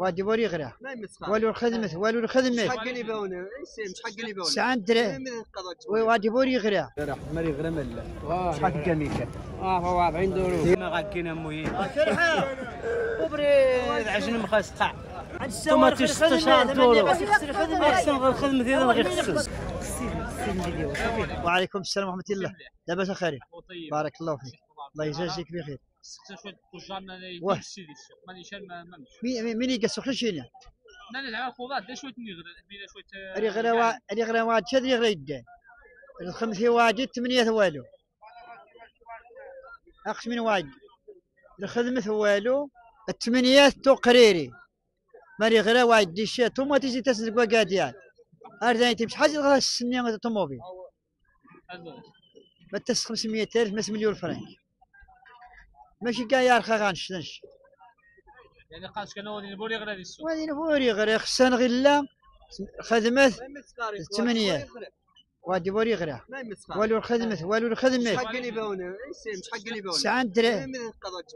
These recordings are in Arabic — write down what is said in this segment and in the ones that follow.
وادي بوري غرا والو الخدمة والو الخدمة. حق اللي بونه إيش حق اللي بونه سعان دري. وادي بوري غرا مري غرمل شحال كميكا آه هو 40 دورو ما غاكينا موين وبريد عجن مخسقع ثم ثم 16 دورو الخدمة. أحسن غير الخدمة ديالنا غير خصوص وعليكم السلام ورحمة الله. لاباس خير بارك الله فيك. الله يجازيك بخير. شوية تجارنا واه. يمشي لي الشيخ ماني شال ما ما مش مين مين يقص شينا أنا نلعب خضار دا شوية نغرد بينا شوية اللي غير وا اللي غير واحد شد اللي غير يدان الخمسة واجد ثمانية والو أقش من واجد الخدمة والو الثمانية تقريري ماري غير واحد دي شي ثم تيجي تسلك وقاديان أرداني تمشي حاجة غير السنية الطوموبيل ما تس 500 ألف مس مليون فرنك ماشي كاع يارخا غنشتنش يعني قاش كان ودي بوري غير هذه السوق وهذه نفوري غير خصنا غلا خدمة ثمانية. وادي بوري غير والو الخدمة والو الخدمة حق اللي بونه إيش حق اللي بونه سعان دري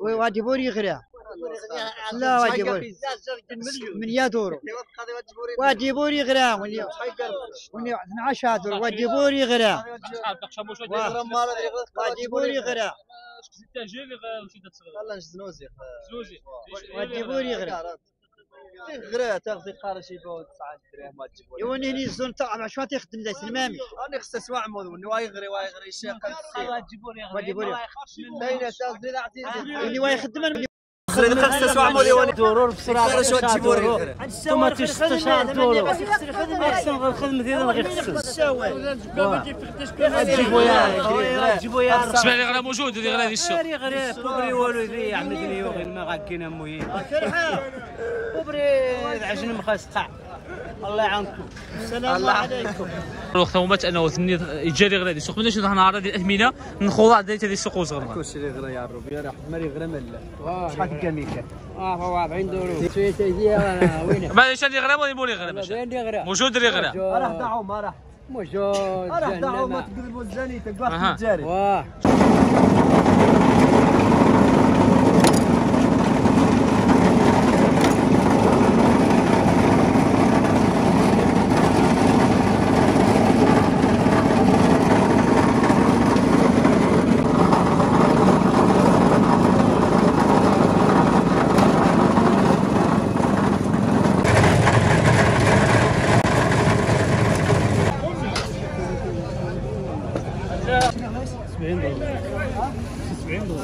وادي بوري غير لا وادي بوري من يا دورو وادي بوري غير وني وني 12 دورو وادي بوري غير شحال واه. وادي بوري غير ستة جيلي وشي تصغر. والله نزنوزي زوجي وادي بوري غير غير تاخذي قارشي بون 9 درهم ما تجيبوا يوني هني الزون تاع شو تخدم ذا المامي أنا خص أسمع مود واي غري واي غري شيخ وادي بوري بين تاخذي لا اللي واي يخدم خريت خص اسمع مود دورو بسرعة غير شو تجيبوا لي غير ثم 16 دورو احسن غير الخدمه ديالنا غير خصوص جيبوا يا جيبوا يا اسمع لي غير موجود هذه غير هذه السوق غير غير كوبري والو ذي عمد لي غير ما غاكينا موين كوبري عجن مخسقع الله يعاونكم. السلام عليكم. الوقت هو مات أنا وثني يجري غير هذه السوق من شنو نهار هذه الاثمنه نخوض هذه هذه السوق وصغر كلشي اللي غرا يا ربي راه مري غرمل شحال كميكا آه هو 40 دورو شوية تيجي وين ما إيش اللي غير ولا وين غير موجود اللي غير راه دعوا ما راه موجود راه ما جهنم تقلبوا الزاني. تقبل الجاري واه Svendel. Svendel.